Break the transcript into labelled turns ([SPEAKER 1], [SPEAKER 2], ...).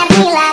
[SPEAKER 1] Camila.